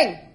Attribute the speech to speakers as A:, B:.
A: Bang!